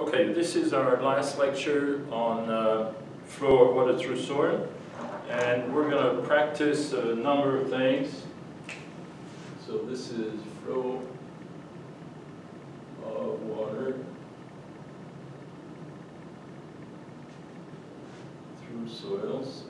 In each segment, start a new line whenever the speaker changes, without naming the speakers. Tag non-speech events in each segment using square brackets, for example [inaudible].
Okay, this is our last lecture on uh, flow of water through soil. And we're going to practice a number of things. So this is flow of water through soils.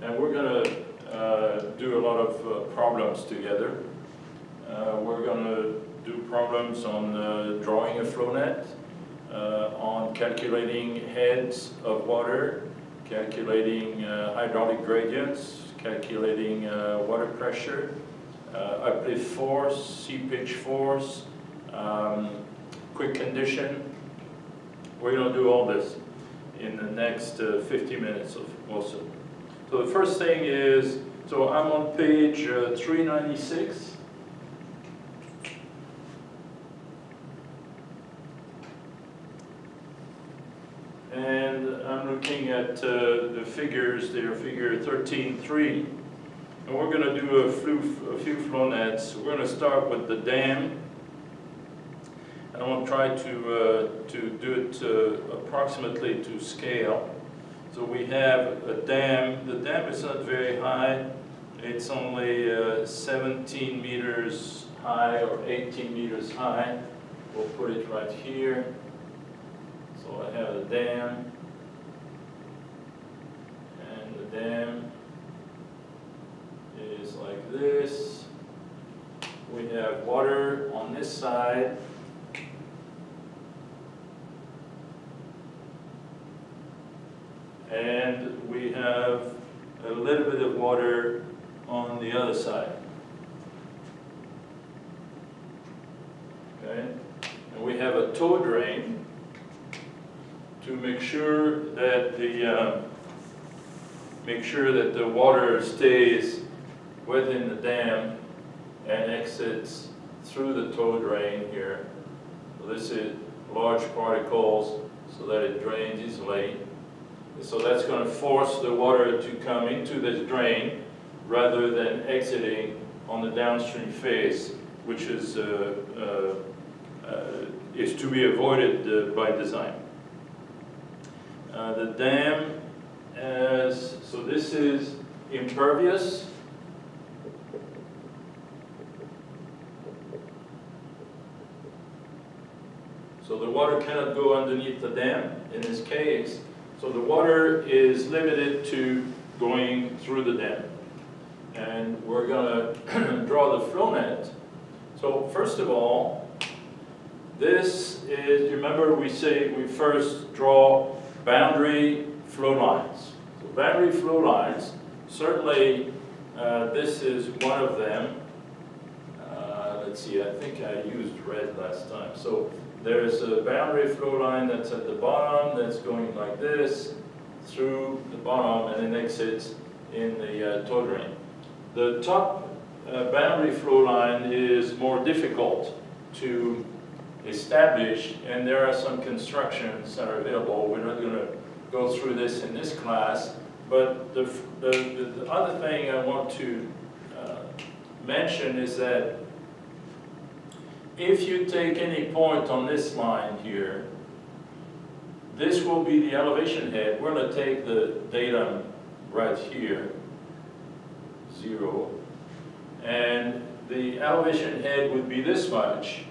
And we're going to uh, do a lot of uh, problems together. Uh, we're going to do problems on uh, drawing a flow net, uh, on calculating heads of water, calculating uh, hydraulic gradients, calculating water pressure, uplift force, seepage force, um, quick condition. We're going to do all this in the next 50 minutes or so. So the first thing is, so I'm on page uh, 396. And I'm looking at uh, the figures, they're figure 13.3. And we're going to do a few, a few flow nets. We're going to start with the dam. And I'm going to try to, uh, to do it uh, approximately to scale. So we have a dam. The dam is not very high. It's only uh, 17 meters high or 18 meters high. We'll put it right here. So I have a dam. And the dam is like this. We have water on this side. And we have a little bit of water on the other side. Okay? And we have a toe drain to make sure that the uh, make sure that the water stays within the dam and exits through the toe drain here. This is large particles so that it drains easily. So that's going to force the water to come into this drain rather than exiting on the downstream face, which is, uh, uh, uh, is to be avoided uh, by design. Uh, the dam, as, so this is impervious. So the water cannot go underneath the dam in this case. So the water is limited to going through the dam. And we're going to [clears throat] draw the flow net. So first of all, this is, remember we say we first draw boundary flow lines. So boundary flow lines, certainly uh, this is one of them. Uh, let's see, I think I used red last time. So there's a boundary flow line that's at the bottom that's going like this through the bottom and then exits in the uh, drain. The top uh, boundary flow line is more difficult to establish and there are some constructions that are available. We're not going to go through this in this class, but the, the, the other thing I want to uh, mention is that if you take any point on this line here, this will be the elevation head. We're going to take the datum right here, zero, and the elevation head would be this much,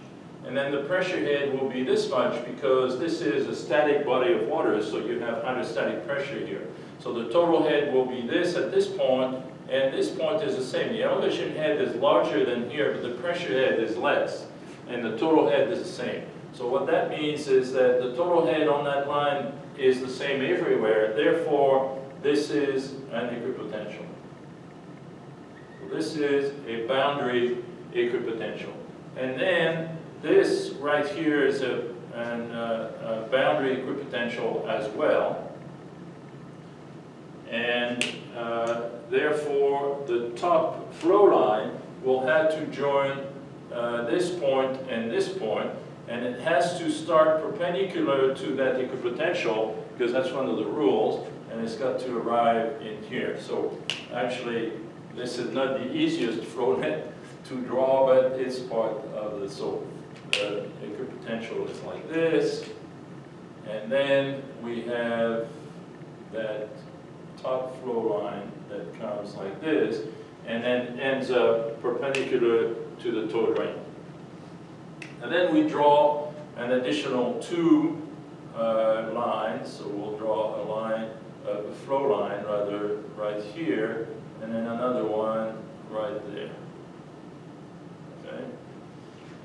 and then the pressure head will be this much because this is a static body of water, so you have hydrostatic pressure here. So the total head will be this at this point, and this point is the same. The elevation head is larger than here, but the pressure head is less and the total head is the same. So what that means is that the total head on that line is the same everywhere, therefore this is an equipotential. So this is a boundary equipotential. And then this right here is a, an, uh, a boundary equipotential as well. And uh, therefore the top flow line will have to join uh, this point and this point, and it has to start perpendicular to that equipotential, because that's one of the rules, and it's got to arrive in here. So actually, this is not the easiest [laughs] flow net to draw, but it's part of the, so the equipotential is like this. And then we have that top flow line that comes like this, and then ends up perpendicular to the toe drain. And then we draw an additional two uh, lines, so we'll draw a line, uh, a flow line rather, right here, and then another one right there. Okay?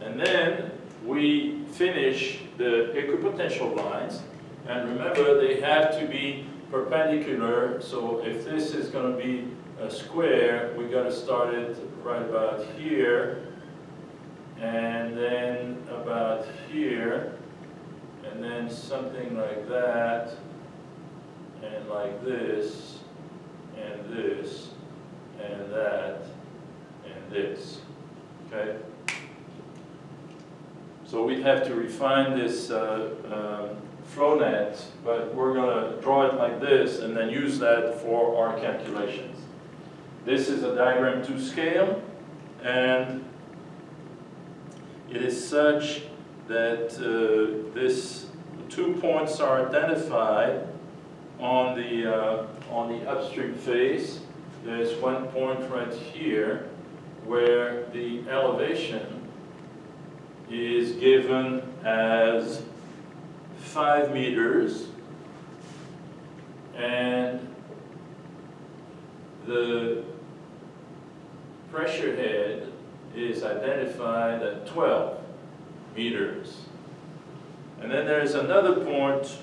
And then we finish the equipotential lines, and remember they have to be perpendicular, so if this is going to be a square, we got to start it right about here, and then about here, and then something like that, and like this, and this, and that, and this, okay? So we have to refine this uh, um, flow net, but we're going to draw it like this and then use that for our calculations. This is a diagram to scale, and it is such that uh, this two points are identified on the uh, on the upstream face. There's one point right here where the elevation is given as five meters and the pressure head is identified at 12 meters. And then there's another point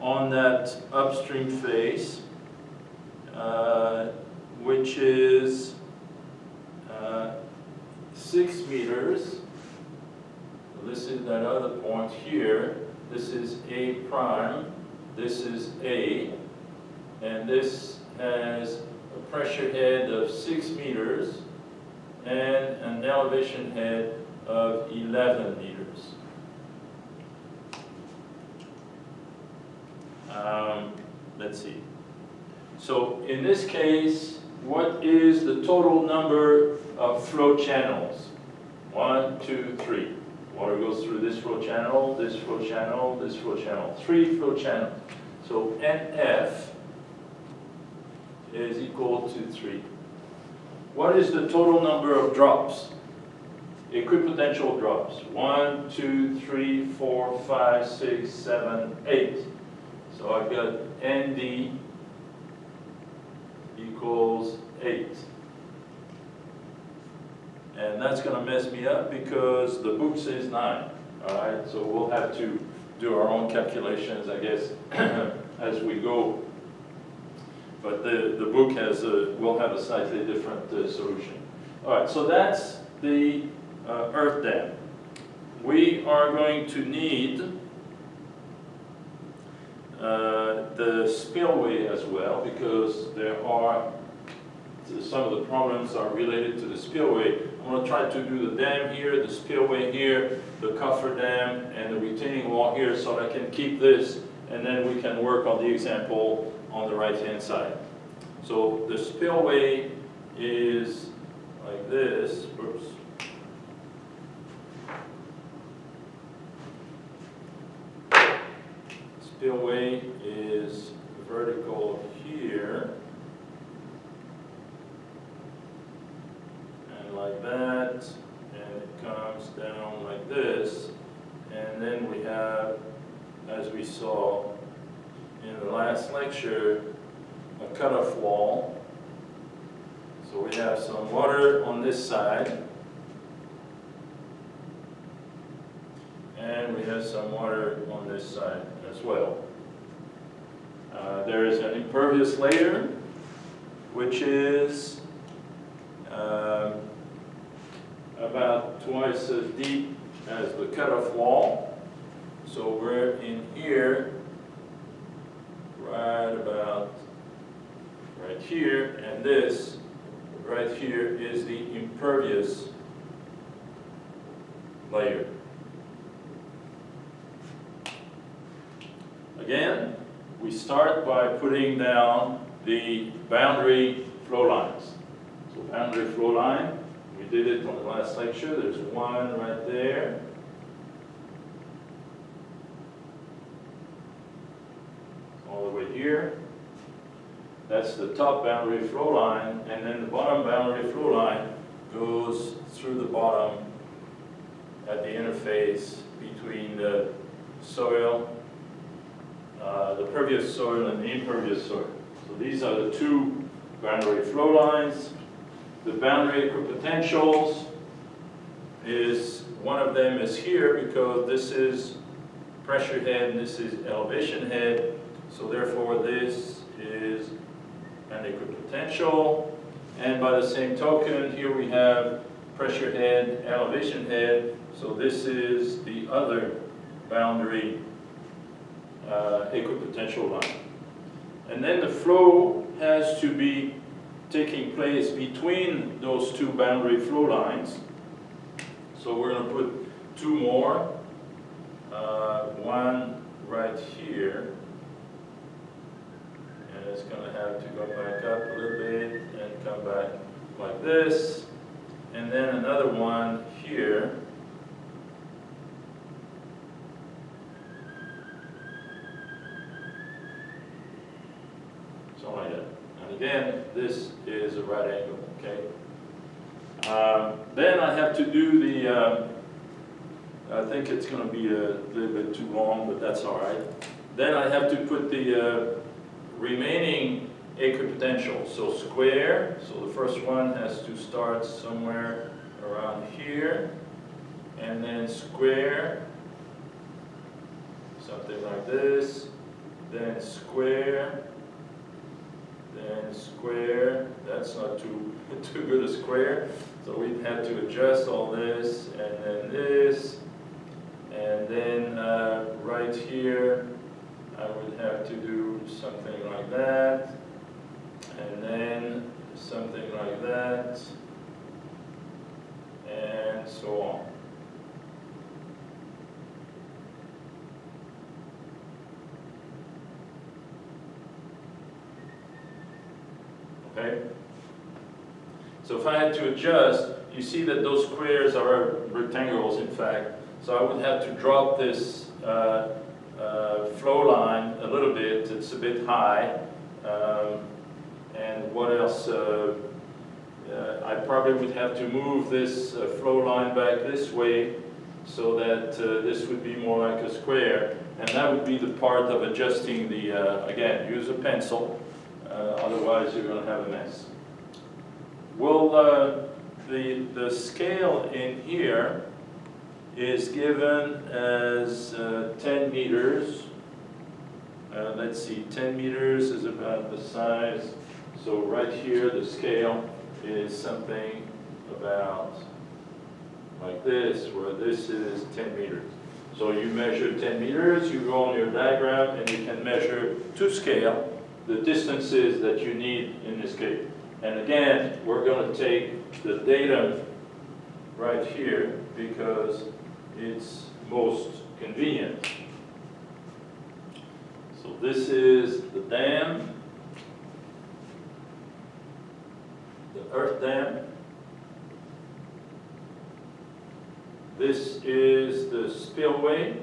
on that upstream face, uh, which is uh, six meters. This is that other point here. This is A prime. This is A. And this has a pressure head of six meters and an elevation head of 11 meters. Um, let's see. So in this case, what is the total number of flow channels? One, two, three. Water goes through this flow channel, this flow channel, this flow channel. Three flow channels. So NF is equal to 3. What is the total number of drops? Equipotential drops. 1, 2, 3, 4, 5, 6, 7, 8. So I've got ND equals 8. And that's going to mess me up because the book says 9. All right, so we'll have to do our own calculations, I guess, [clears throat] as we go. But the, the book has a, will have a slightly different uh, solution. All right, so that's the uh, earth dam. We are going to need uh, the spillway as well because there are some of the problems are related to the spillway. I'm going to try to do the dam here, the spillway here, the cofferdam, and the retaining wall here so I can keep this and then we can work on the example on the right hand side. So the spillway is like this. Oops. Spillway is vertical here. And like that. And it comes down like this. And then we have, as we saw in the last lecture, a cutoff wall. So we have some water on this side. And we have some water on this side as well. Uh, there is an impervious layer, which is uh, about twice as deep as the cutoff wall. So we're in here, right about right here, and this right here is the impervious layer. Again, we start by putting down the boundary flow lines. So boundary flow line. We did it on the last lecture. There's one right there. All the way here. That's the top boundary flow line, and then the bottom boundary flow line goes through the bottom at the interface between the soil, uh, the pervious soil and the impervious soil. So these are the two boundary flow lines. The boundary equipotentials is, one of them is here because this is pressure head and this is elevation head. So therefore this is an equipotential. And by the same token, here we have pressure head, elevation head. So this is the other boundary uh, equipotential line. And then the flow has to be taking place between those two boundary flow lines. So we're going to put two more, uh, one right here, and it's going to have to go back up a little bit and come back like this, and then another one here. Something like that. And again, this is a right angle, okay? Um, then I have to do the, uh, I think it's going to be a little bit too long, but that's all right. Then I have to put the uh, remaining equipotential, so square, so the first one has to start somewhere around here, and then square, something like this, then square, then square, that's not too, [laughs] too good a square, so we have to adjust all this, and then this, and then uh, right here, I would have to do something like that, and then something like that, and so on. Okay? So if I had to adjust, you see that those squares are rectangles in fact, so I would have to drop this uh, uh, flow line a little bit, it's a bit high. Um, and what else? Uh, uh, I probably would have to move this uh, flow line back this way so that uh, this would be more like a square. And that would be the part of adjusting the, uh, again, use a pencil, otherwise you're going to have a mess. Well, the, the scale in here is given as uh, 10 meters. Uh, let's see, 10 meters is about the size. So right here, the scale is something about like this, where this is 10 meters. So you measure 10 meters, you go on your diagram, and you can measure to scale the distances that you need in this case. And again, we're going to take the datum right here because it's most convenient. So this is the dam, the earth dam. This is the spillway.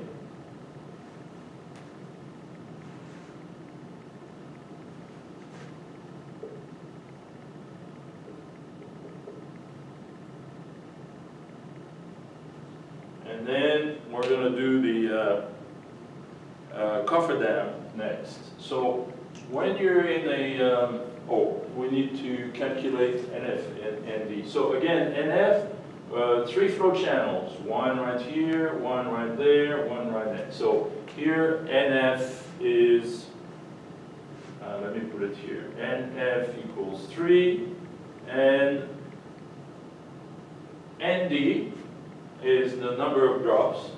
And then we're going to do the uh, uh, cofferdam next. So when you're in a, um, oh, we need to calculate NF and ND. So again, NF, uh, three flow channels, one right here, one right there, one right there. So here NF is, uh, let me put it here, NF equals three, and ND is the number of drops.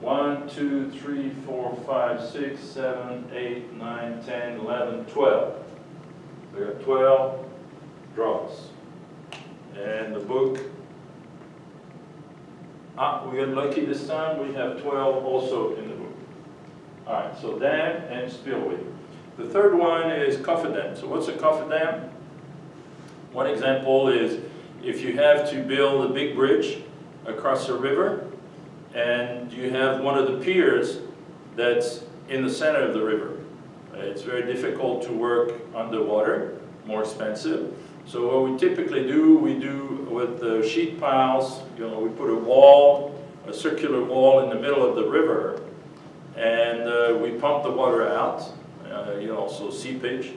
One, two, three, four, five, six, seven, eight, nine, ten, eleven, twelve. We got twelve drops. And the book, ah, we got lucky this time, we have twelve also in the book. All right, so dam and spillway. The third one is cofferdam. So what's a cofferdam? One example is if you have to build a big bridge across a river and you have one of the piers that's in the center of the river. It's very difficult to work underwater, more expensive. So what we typically do, we do with the sheet piles, you know, we put a wall, a circular wall in the middle of the river, and uh, we pump the water out, uh, you know, so seepage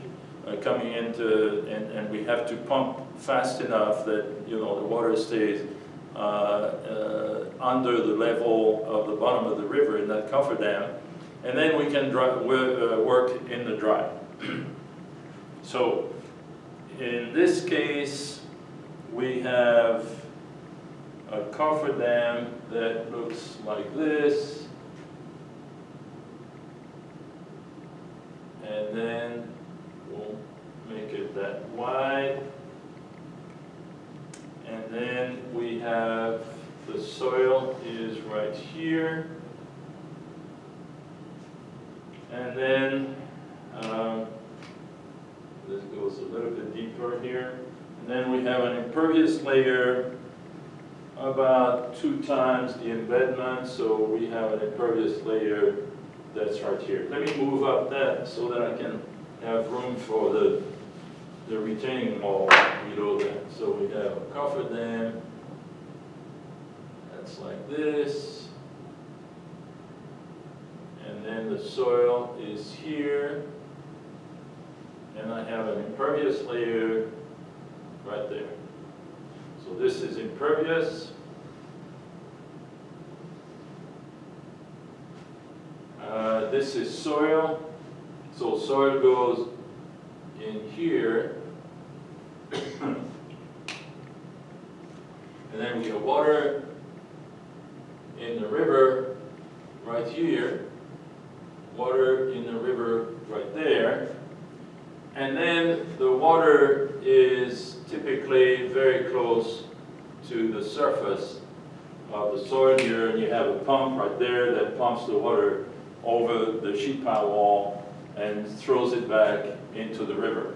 uh, coming into, and, and we have to pump fast enough that, you know, the water stays under the level of the bottom of the river in that cofferdam, and then we can uh, work in the dry. [clears throat] so in this case, we have a cofferdam that looks like this. And then we'll make it that wide. And then we have the soil is right here. And then um, this goes a little bit deeper here. And then we have an impervious layer about two times the embedment, so we have an impervious layer that's right here. Let me move up that so that I can have room for the, the retaining wall below that. So we have a cofferdam that's like this. And then the soil is here. And I have an impervious layer right there. So this is impervious. Uh, this is soil. So soil goes in here. And then we have water in the river right here. Water in the river right there. And then the water is typically very close to the surface of the soil here, and you have a pump right there that pumps the water over the sheet pile wall and throws it back into the river.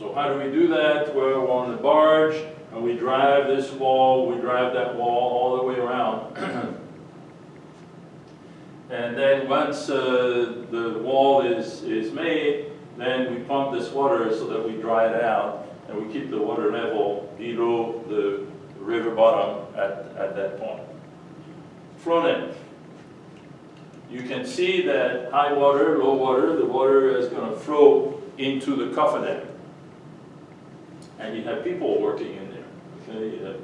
So how do we do that? Well, we're on the barge, and we drive this wall, we drive that wall all the way around. [clears throat] and then once uh, the wall is, is made, then we pump this water so that we dry it out, and we keep the water level below the river bottom at, at that point. Flow net. You can see that high water, low water, the water is going to flow into the cofferdam. And you have people working in there. Okay? You have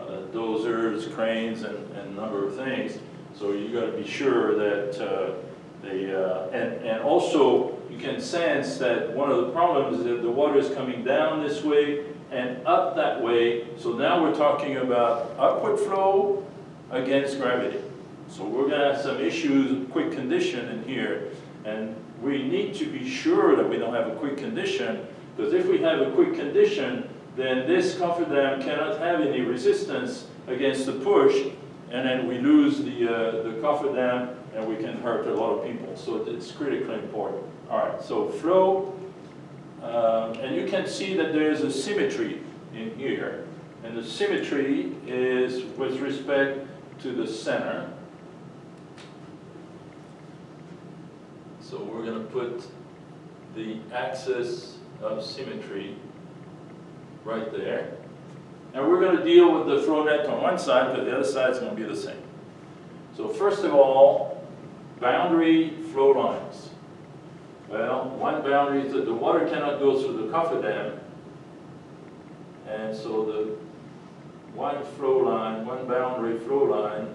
uh, dozers, cranes, and, a number of things. So you got to be sure that uh, they, uh, and, and also you can sense that one of the problems is that the water is coming down this way and up that way. So now we're talking about upward flow against gravity. So we're going to have some issues, quick condition in here. And we need to be sure that we don't have a quick condition, because if we have a quick condition, then this cofferdam cannot have any resistance against the push, and then we lose the, uh, the cofferdam and we can hurt a lot of people. So it's critically important. All right, so flow, um, and you can see that there is a symmetry in here. And the symmetry is with respect to the center. So we're going to put the axis of symmetry right there. And we're going to deal with the flow net on one side, but the other side is going to be the same. So first of all, boundary flow lines. Well, one boundary is that the water cannot go through the cofferdam, and so the one flow line, one boundary flow line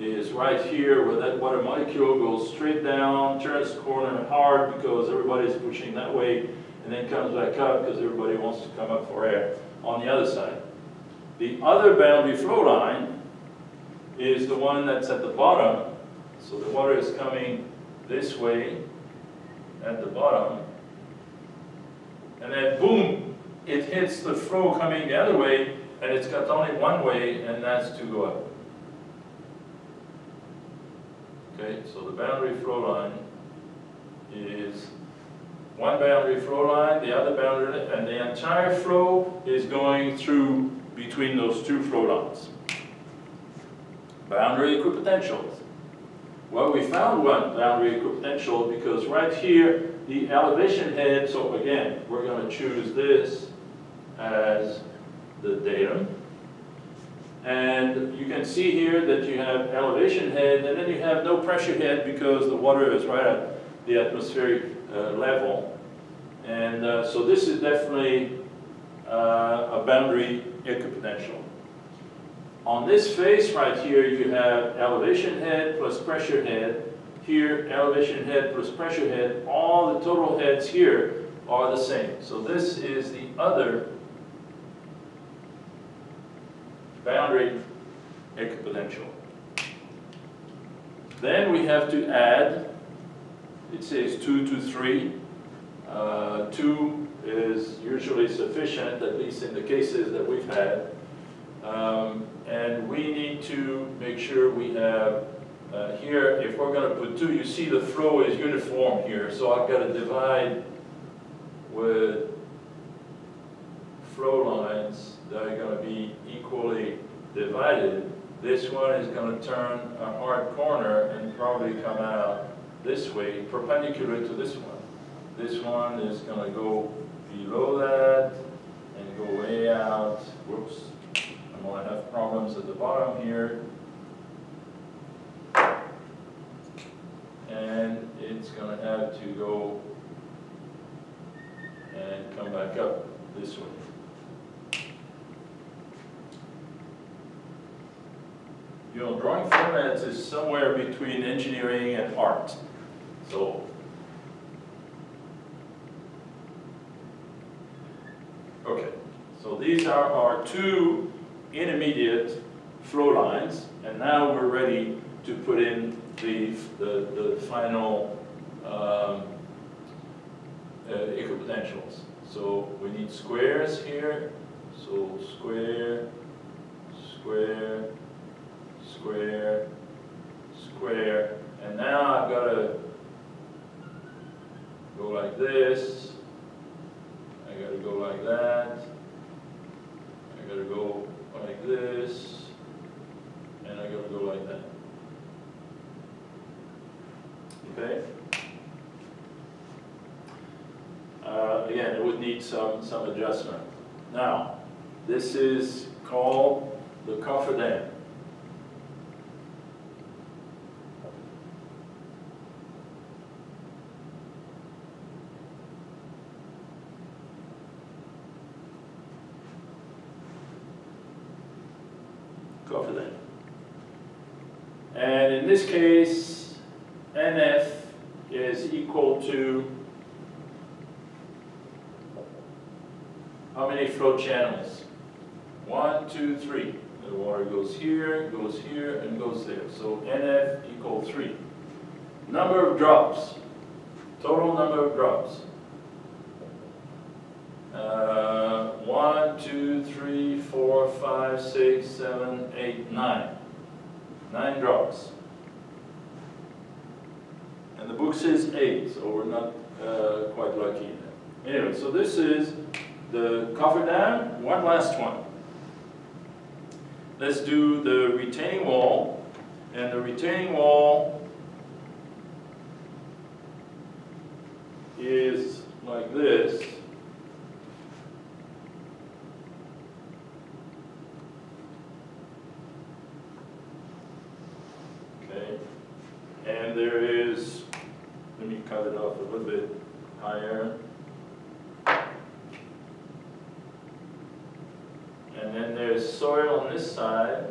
is right here where that water molecule goes straight down, turns corner hard because everybody's pushing that way, and then comes back up because everybody wants to come up for air on the other side. The other boundary flow line is the one that's at the bottom. So the water is coming this way at the bottom. And then boom, it hits the flow coming the other way, and it's got only one way, and that's to go up. Okay, so the boundary flow line is one boundary flow line, the other boundary, and the entire flow is going through between those two flow lines. Boundary equipotentials. Well, we found one boundary equipotential because right here, the elevation head, so again, we're going to choose this as the datum. And you can see here that you have elevation head, and then you have no pressure head because the water is right at the atmospheric level. And uh, so this is definitely uh, a boundary equipotential. On this face right here, you have elevation head plus pressure head. Here, elevation head plus pressure head. All the total heads here are the same. So this is the other boundary equipotential. Then we have to add, it says 2 to 3. Uh, 2 is usually sufficient, at least in the cases that we've had. Um, and we need to make sure we have uh, here, if we're going to put 2, you see the flow is uniform here, so I've got to divide with flow lines that are going to be equally divided. This one is going to turn a hard corner and probably come out this way, perpendicular to this one. This one is going to go below that and go way out. Whoops. I'm going to have problems at the bottom here. And it's going to have to go and come back up this way. you know, drawing flow nets is somewhere between engineering and art. So, okay, so these are our two intermediate flow lines, and now we're ready to put in the, the, the final um, uh, equipotentials. So we need squares here, so square, square, square, square, and now I've got to go like this, I got to go like that, I got to go like this, and I got to go like that. Okay? Uh, again, it would need some, some adjustment. Now, this is called the cofferdam. And in this case, NF is equal to how many flow channels? One, two, three. The water goes here, goes here, and goes there. So NF equal three. Number of drops, total number of drops. Uh, one, two, three, four, five, six, seven, eight, nine. Nine drops. And the book says eight, so we're not uh, quite lucky. Anyway, so this is the cofferdam. One last one. Let's do the retaining wall. And the retaining wall is like this. Okay, and there is, let me cut it off a little bit higher. There's soil on this side.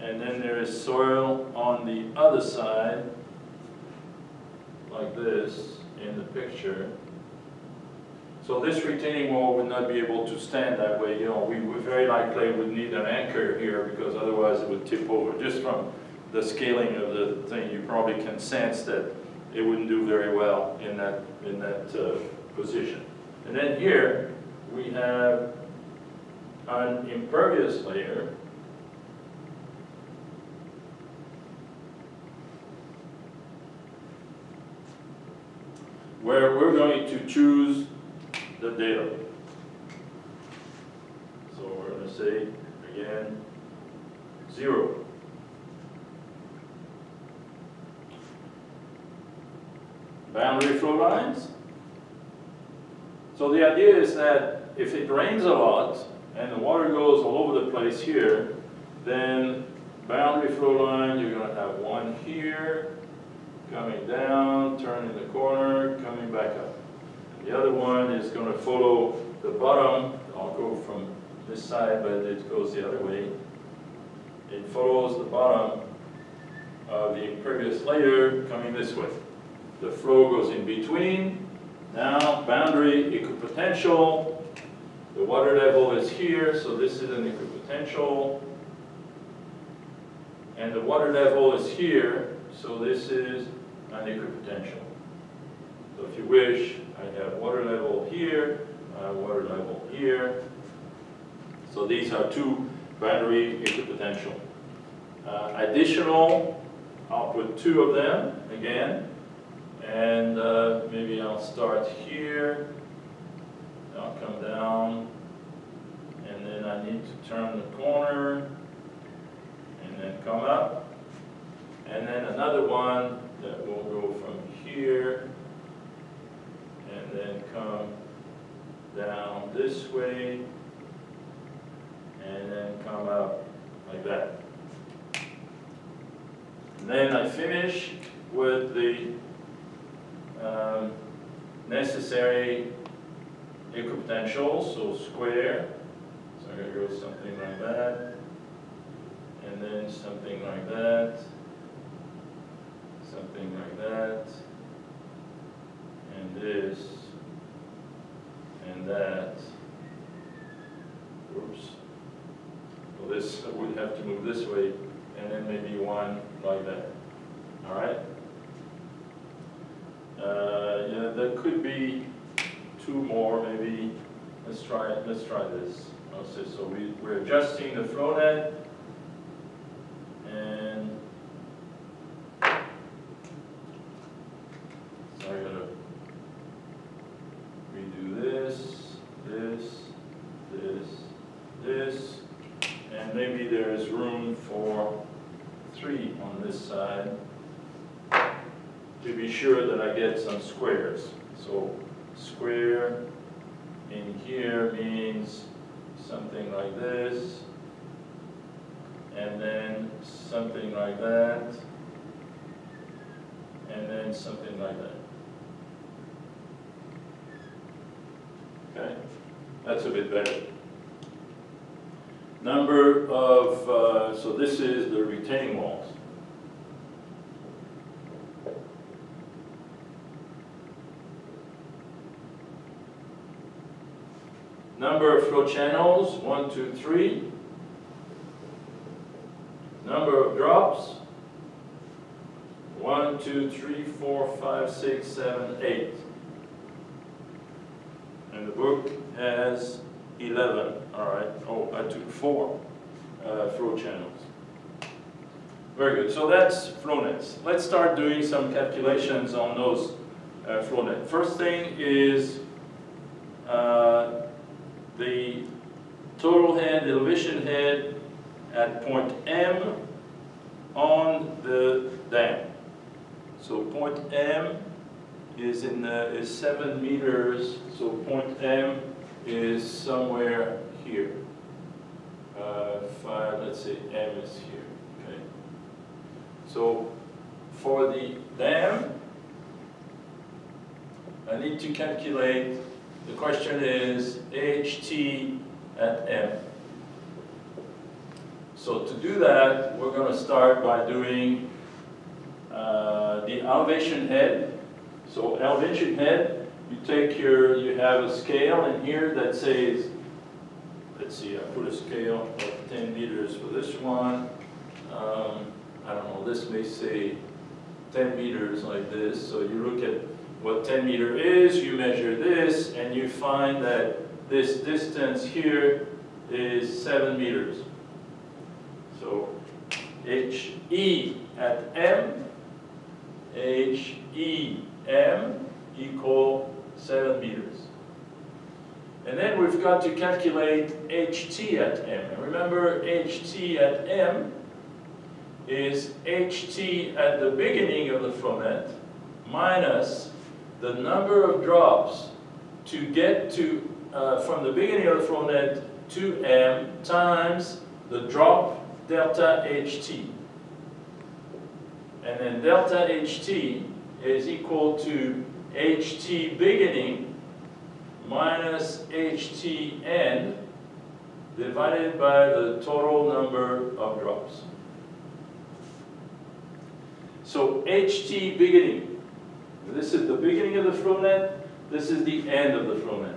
And then there is soil on the other side, like this in the picture. So this retaining wall would not be able to stand that way, you know, we very likely would need an anchor here because otherwise it would tip over. Just from the scaling of the thing, you probably can sense that it wouldn't do very well in that, in that uh, position. And then here, we have an impervious layer where we're going to choose the data. So we're going to say, again, zero. Boundary flow lines. So the idea is that if it rains a lot and the water goes all over the place here, then boundary flow line, you're going to have one here, coming down, turning the corner, coming back up. The other one is going to follow the bottom. I'll go from this side, but it goes the other way. It follows the bottom of the impervious layer coming this way. The flow goes in between. Now, boundary equipotential. The water level is here, so this is an equipotential. And the water level is here, so this is an equipotential. So if you wish, I have water level here, have water level here. So these are two boundary equipotential. Uh, additional, I'll put two of them again. And uh, maybe I'll start here. I'll come down. And then I need to turn the corner. And then come up. And then another one that will go from here. And then come down this way. And then come up like that. And then I finish with the um, necessary equipotential, so square. So I'm to go something like that. And then something like that. Something like that. And this. And that. Oops. Well, this would have to move this way, and then maybe one like that. All right? Uh, yeah, there could be two more, maybe. Let's try it. Let's try this. So. We, we're adjusting the flow net, and so I gotta redo this, this, this, this, and maybe there's room for three on this side to be sure that I get some squares. So square in here means something like this, and then something like that, and then something like that. Okay, that's a bit better. Number of, uh, so this is the retaining walls. Number of flow channels, one, two, three. Number of drops, one, two, three, four, five, six, seven, eight. And the book has 11, all right. Oh, I took four uh, flow channels. Very good, so that's flow nets. Let's start doing some calculations on those uh, flow nets. First thing is uh, the total head, the elevation head at point M on the dam. So point M is in the, is seven meters, so point M is somewhere here. Uh, five, let's say M is here, okay? So for the dam, I need to calculate the question is HT at M. So to do that, we're going to start by doing uh, the elevation head. So elevation head, you take your, you have a scale in here that says, let's see, I put a scale of 10 meters for this one. Um, I don't know, this may say 10 meters like this. So you look at what 10 meter is, you measure this, and you find that this distance here is 7 meters. So HE at M, HEM equal 7 meters. And then we've got to calculate HT at M. And remember, HT at M is HT at the beginning of the flow minus the number of drops to get to, uh, from the beginning of the flow net to M times the drop delta HT. And then delta HT is equal to HT beginning minus HT end divided by the total number of drops. So HT beginning, this is the beginning of the flow net, this is the end of the flow net.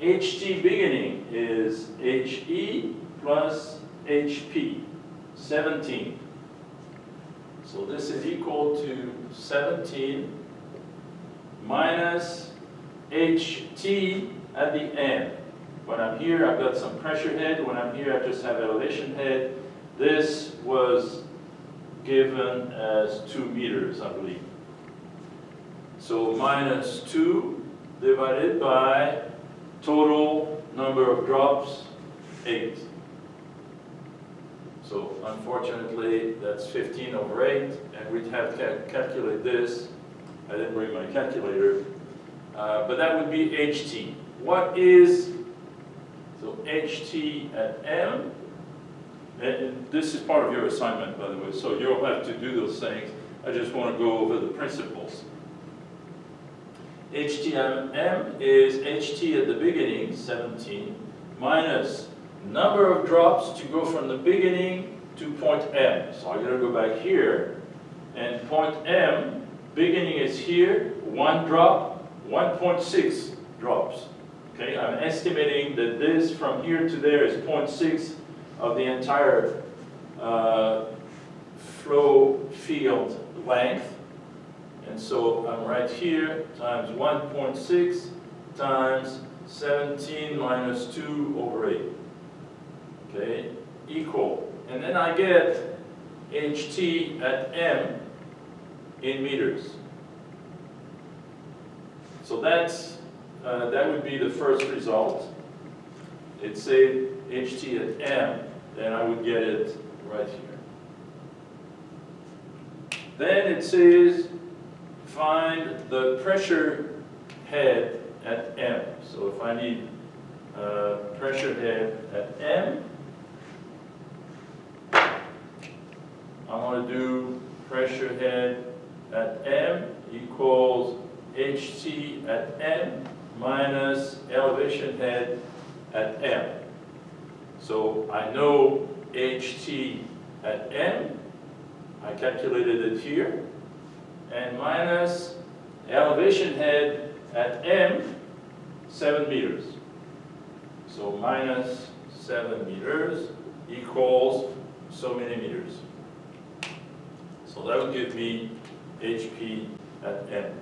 HT beginning is HE plus HP, 17. So this is equal to 17 minus HT at the end. When I'm here, I've got some pressure head. When I'm here, I just have elevation head. This was given as 2 meters, I believe. So minus 2 divided by total number of drops, 8. So unfortunately, that's 15 over 8, and we'd have to calculate this. I didn't bring my calculator. Uh, but that would be HT. What is, so HT at M, and this is part of your assignment, by the way, so you'll have to do those things. I just want to go over the principles. HT at M is HT at the beginning, 17, minus number of drops to go from the beginning to point M. So I'm going to go back here, and point M, beginning is here, one drop, 1.6 drops. Okay, I'm estimating that this from here to there is 0.6 of the entire uh, flow field length. And so I'm right here times 1.6 times 17 minus 2 over 8. Okay, equal. And then I get HT at M in meters. So that's, uh, that would be the first result. It say HT at M, then I would get it right here. Then it says find the pressure head at M. So if I need uh, pressure head at M, I want to do pressure head at M equals ht at m minus elevation head at m. So I know ht at m, I calculated it here, and minus elevation head at m, 7 meters. So minus 7 meters equals so many meters. So that would give me HP at M.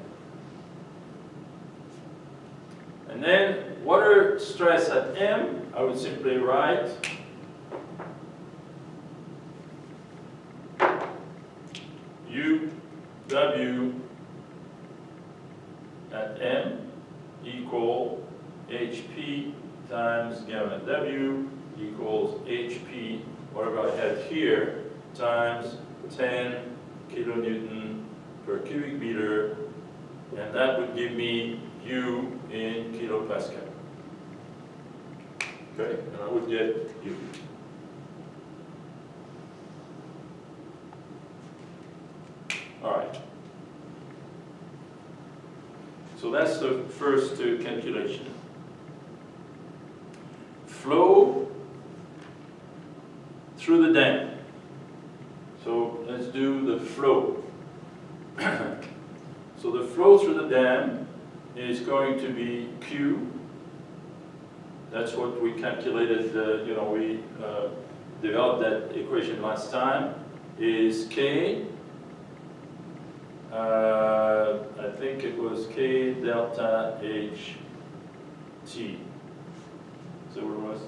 And then water stress at M, I would simply write U W at M equal HP times gamma W equals HP, whatever I had here, times 10 kilonewton per cubic meter, and that would give me U in kilopascal. Okay, and I would get U. All right. So that's the first uh, calculation. Flow through the dam. So let's do the flow. [coughs] so the flow through the dam is going to be Q. That's what we calculated, uh, you know, we uh, developed that equation last time, is K. Uh, I think it was K delta H T. Is that what it was?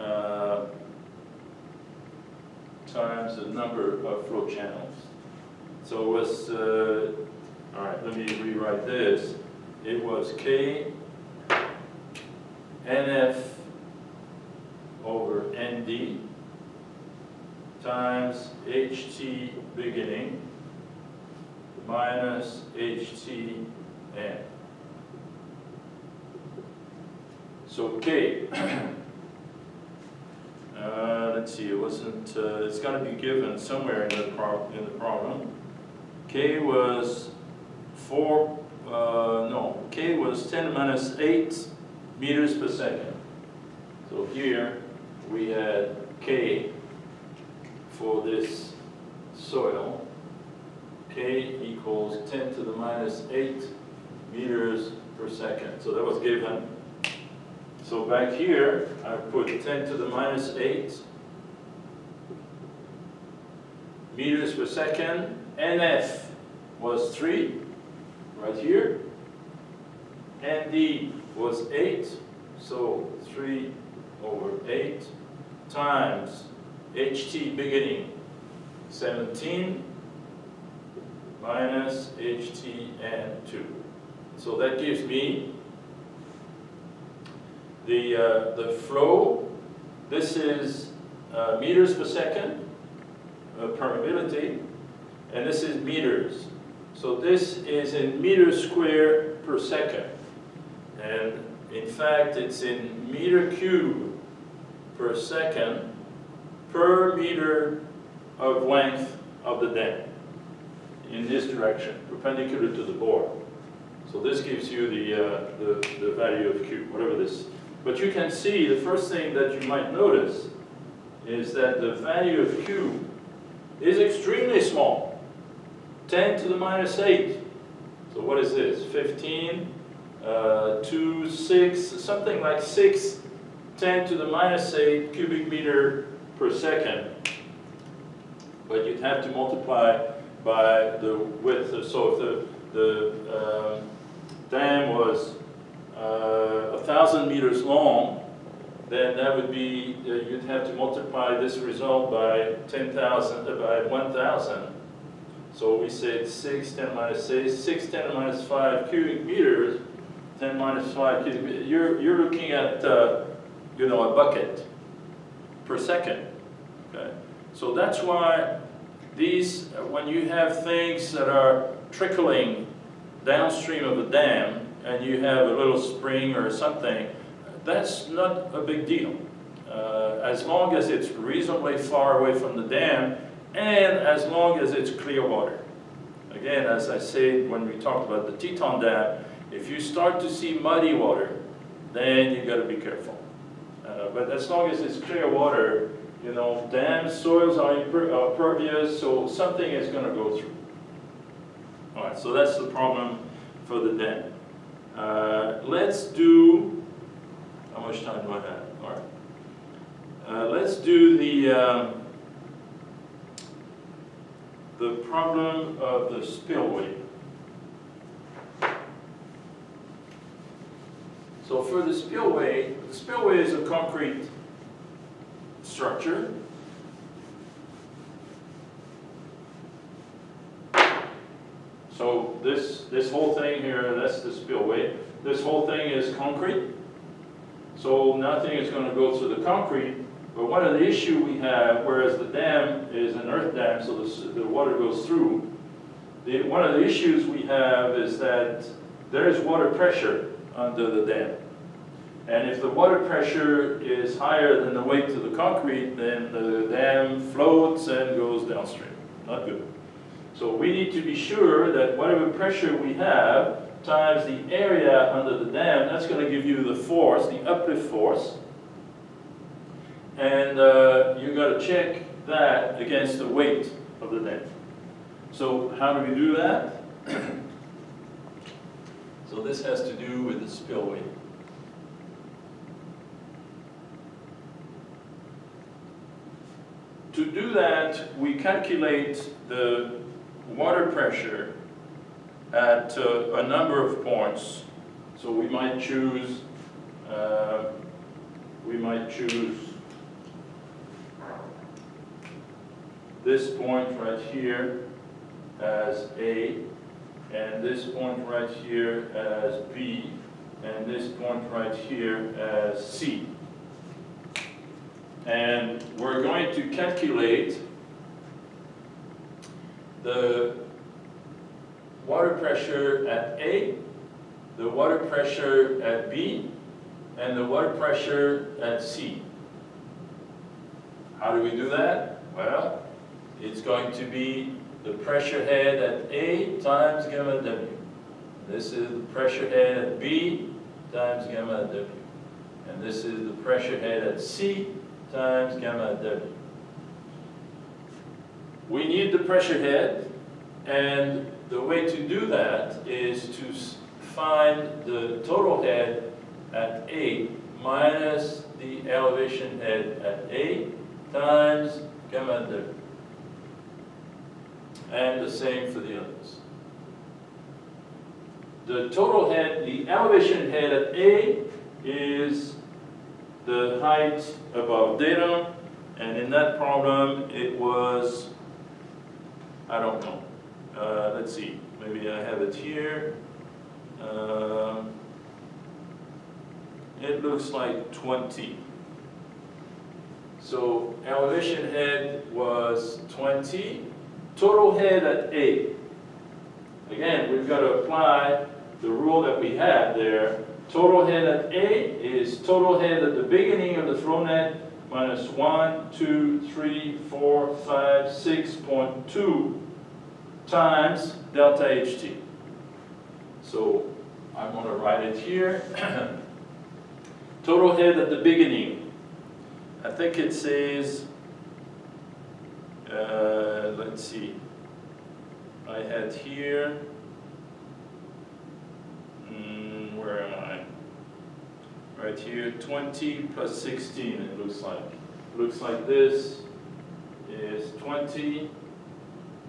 Uh, times the number of flow channels. So it was, uh, all right, let me rewrite this. It was K NF over ND times HT beginning minus HT end. So K, [clears throat] uh, let's see, it wasn't, uh, it's got to be given somewhere in the, in the problem. K was 4, uh, no, K was 10 minus 8 meters per second. So here we had K for this soil. K equals 10 to the minus 8 meters per second. So that was given. So back here, I put 10 to the minus 8 meters per second. NF was 3, right here. ND was 8, so 3 over 8 times HT beginning 17 minus HT and 2. So that gives me the, uh, the flow. This is uh, meters per second uh, permeability, and this is meters. So this is in meters square per second. And in fact, it's in meter cube per second per meter of length of the dam in this direction, perpendicular to the bore. So this gives you the, uh, the, the value of Q, whatever this. But you can see the first thing that you might notice is that the value of Q is extremely small, 10 to the minus 8. So what is this, 15 uh, 2, 6, something like 6, 10 to the minus 8 cubic meter per second. But you'd have to multiply by the width. Of, so if the, the um, dam was uh, 1,000 meters long, then that would be, uh, you'd have to multiply this result by 10,000, uh, by 1,000. So we said 6, 10 minus 6, 6, 10 minus 5 cubic meters 10 minus 5 cubic, meters. you're, you're looking at, uh, you know, a bucket per second, okay? So that's why these, when you have things that are trickling downstream of a dam and you have a little spring or something, that's not a big deal. Uh, as long as it's reasonably far away from the dam and as long as it's clear water. Again, as I said when we talked about the Teton Dam, if you start to see muddy water, then you've got to be careful. Uh, but as long as it's clear water, you know, dams, soils are impervious, so something is going to go through. All right, so that's the problem for the dam. Uh, let's do, how much time do I have? All right. Uh, let's do the, um, the problem of the spillway. So for the spillway, the spillway is a concrete structure. So this, this whole thing here, that's the spillway. This whole thing is concrete. So nothing is going to go through the concrete. But one of the issue we have, whereas the dam is an earth dam, so the, the water goes through, the, one of the issues we have is that there is water pressure under the dam. And if the water pressure is higher than the weight of the concrete, then the dam floats and goes downstream. Not good. So we need to be sure that whatever pressure we have times the area under the dam, that's going to give you the force, the uplift force. And uh, you've got to check that against the weight of the dam. So how do we do that? [clears throat] So this has to do with the spillway. To do that, we calculate the water pressure at uh, a number of points. So we might choose, uh, we might choose this point right here as A, and this point right here as B, and this point right here as C. And we're going to calculate the water pressure at A, the water pressure at B, and the water pressure at C. How do we do that? Well, it's going to be the pressure head at A times gamma W. This is the pressure head at B times gamma W. And this is the pressure head at C times gamma W. We need the pressure head, and the way to do that is to find the total head at A minus the elevation head at A times gamma W. And the same for the others. The total head, the elevation head at A is the height above datum, and in that problem, it was, I don't know. Uh, let's see, maybe I have it here. Um, it looks like 20. So elevation head was 20, total head at A. Again, we've got to apply the rule that we had there. Total head at A is total head at the beginning of the flow net minus 1, 2, 3, 4, 5, 6.2 times delta HT. So I'm going to write it here. total head at the beginning. I think it says, uh, let's see, I had here, mm, where am I? Right here, 20 plus 16, it looks like. Looks like this is 20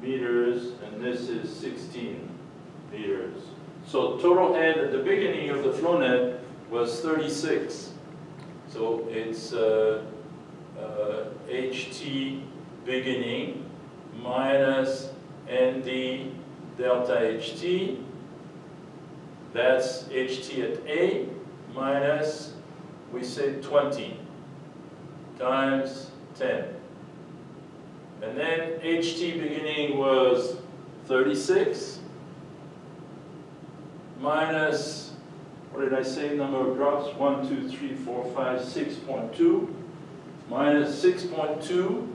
meters, and this is 16 meters. So total head at the beginning of the flow net was 36. So it's uh, uh, HT beginning minus ND delta HT. That's HT at A minus, we say 20 times 10. And then HT beginning was 36 minus, what did I say, number of drops? 1, 2, 3, 4, 5, 6.2 minus 6.2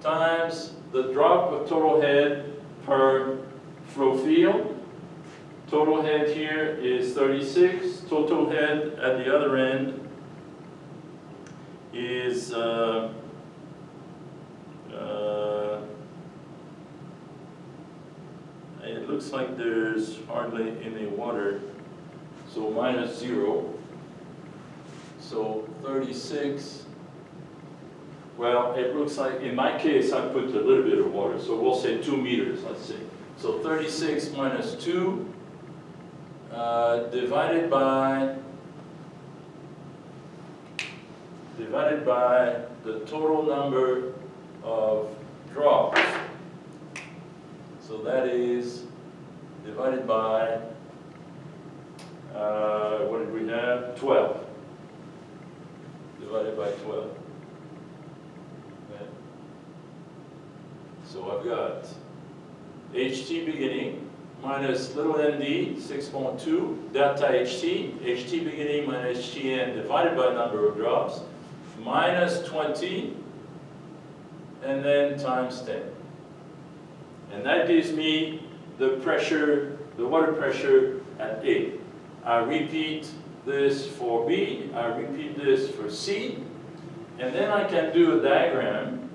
times the drop of total head per flow field. Total head here is 36. Total head at the other end is uh, uh, it looks like there's hardly any water, so minus zero. So 36 well, it looks like, in my case, I put a little bit of water, so we'll say two meters, let's say. So 36 minus 2 uh, divided by divided by the total number of drops. So that is divided by, uh, what did we have? 12. Divided by 12. So I've got HT beginning minus little nd, 6.2, delta HT, HT beginning minus HTN divided by number of drops, minus 20, and then times 10. And that gives me the pressure, the water pressure at A. I repeat this for B, I repeat this for C, and then I can do a diagram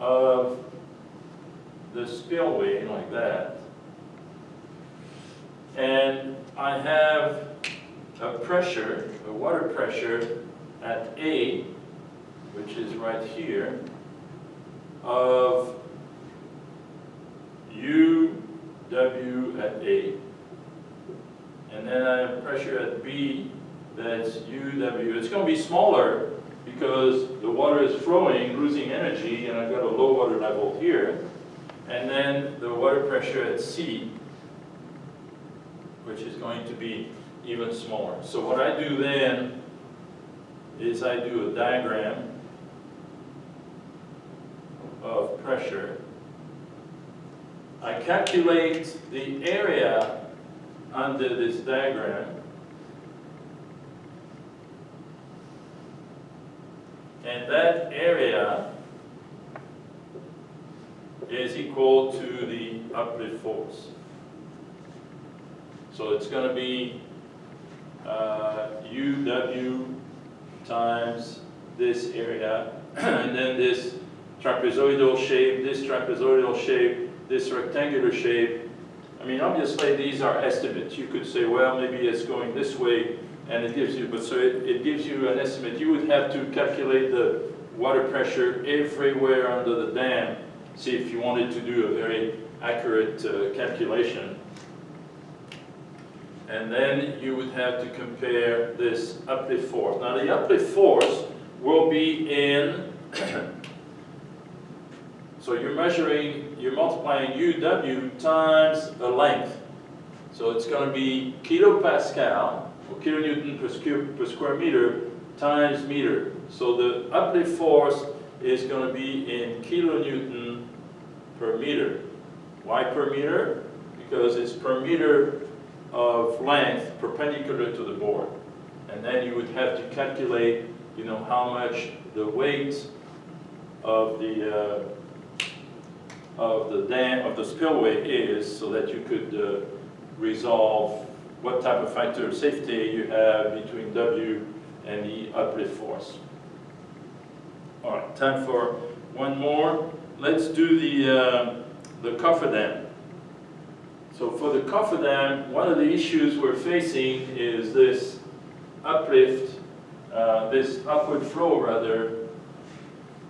of the spillway like that. And I have a pressure, a water pressure at A, which is right here, of UW at A. And then I have pressure at B that's UW. It's going to be smaller because the water is flowing, losing energy, and I've got a low water level here. And then the water pressure at C, which is going to be even smaller. So what I do then is I do a diagram of pressure. I calculate the area under this diagram and that area is equal to the uplift force. So it's going to be uh, UW times this area, [clears throat] and then this trapezoidal shape, this trapezoidal shape, this rectangular shape. I mean, obviously these are estimates. You could say, well, maybe it's going this way, and it gives you, but so it, it gives you an estimate. You would have to calculate the water pressure everywhere under the dam, see if you wanted to do a very accurate uh, calculation. And then you would have to compare this uplift force. Now the uplift force will be in, [coughs] so you're measuring, you're multiplying UW times the length. So it's going to be kilopascal, or kilonewton per per square meter, times meter. So the uplift force is going to be in kilonewton per meter. Why per meter? Because it's per meter of length perpendicular to the board. And then you would have to calculate, you know, how much the weight of the uh, of the dam of the spillway is, so that you could uh, resolve what type of factor of safety you have between W and the uplift force. All right, time for one more. Let's do the uh, the cofferdam. So for the cofferdam, one of the issues we're facing is this uplift, uh, this upward flow rather,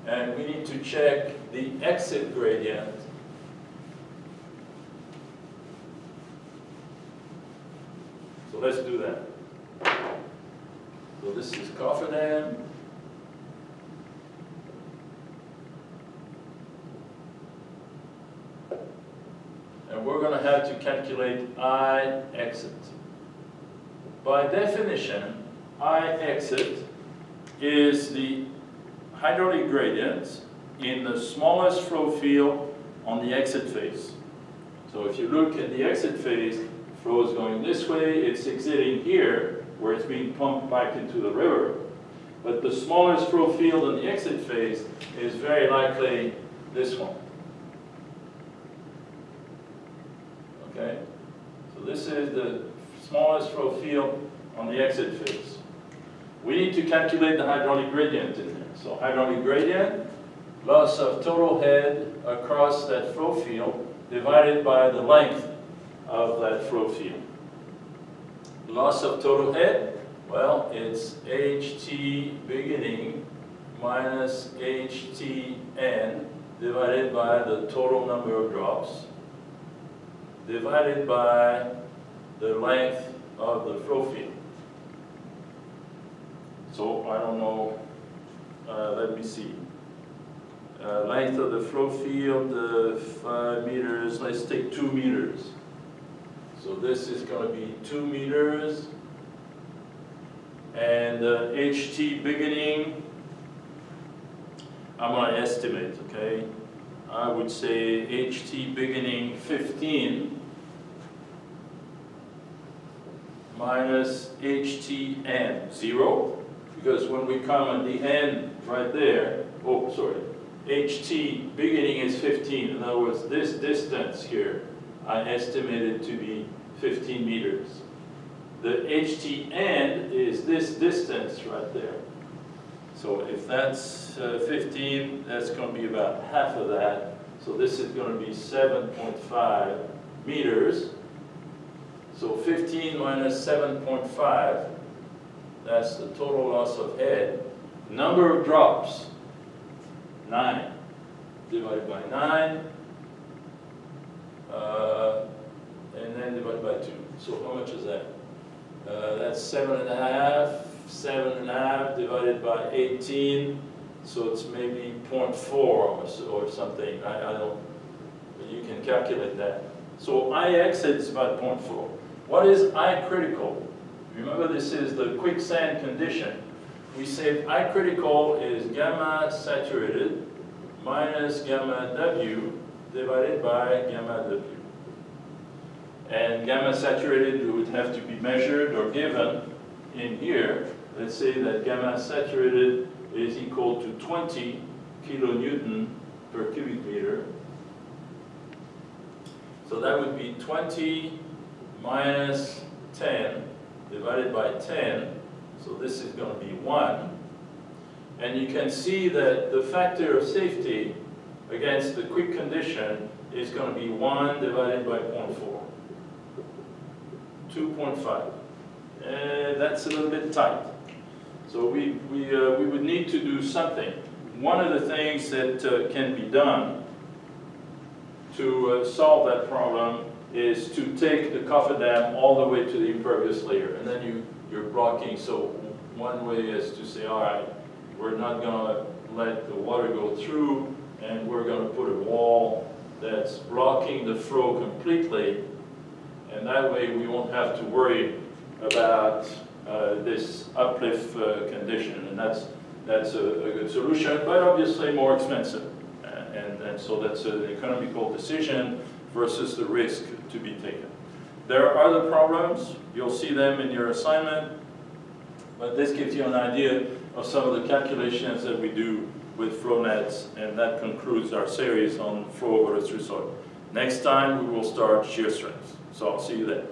and we need to check the exit gradient. So let's do that. So this is cofferdam. Have to calculate I exit. By definition, I exit is the hydraulic gradient in the smallest flow field on the exit face. So if you look at the exit face, flow is going this way, it's exiting here, where it's being pumped back into the river. But the smallest flow field in the exit face is very likely this one. Okay? So this is the smallest flow field on the exit face. We need to calculate the hydraulic gradient in there. So hydraulic gradient, loss of total head across that flow field divided by the length of that flow field. Loss of total head, well, it's HT beginning minus HTN divided by the total number of drops divided by the length of the flow field. So I don't know, uh, let me see. Uh, length of the flow field, uh, five meters, let's take two meters. So this is going to be two meters. And HT uh, beginning, I'm going to estimate, okay? I would say HT beginning 15 minus HTN, 0, because when we come at the end right there, oh, sorry, HT beginning is 15. In other words, this distance here, I estimated to be 15 meters. The HT end is this distance right there. So if that's uh, 15, that's going to be about half of that. So this is going to be 7.5 meters. So 15 minus 7.5, that's the total loss of head. Number of drops, 9. Divided by 9, uh, and then divided by 2. So how much is that? Uh, that's 7.5 seven and a half divided by 18, so it's maybe 0.4 or, or something. I, I don't, you can calculate that. So I exit is about 0.4. What is I critical? Remember this is the quicksand condition. We say I critical is gamma saturated minus gamma W divided by gamma W. And gamma saturated would have to be measured or given in here. Let's say that gamma saturated is equal to 20 kilonewton per cubic meter. So that would be 20 minus 10 divided by 10. So this is going to be 1. And you can see that the factor of safety against the quick condition is going to be 1 divided by 0.4. 2.5. Uh, that's a little bit tight. So we, we, uh, we would need to do something. One of the things that uh, can be done to uh, solve that problem is to take the cofferdam all the way to the impervious layer, and then you, you're blocking. So one way is to say, all right, we're not going to let the water go through, and we're going to put a wall that's blocking the flow completely, and that way we won't have to worry about this uplift uh, condition, and that's, that's a, a good solution, but obviously more expensive. Uh, and, and so that's an economical decision versus the risk to be taken. There are other problems, you'll see them in your assignment, but this gives you an idea of some of the calculations that we do with flow nets, and that concludes our series on flow over through soil. Next time, we will start shear strength. So I'll see you then.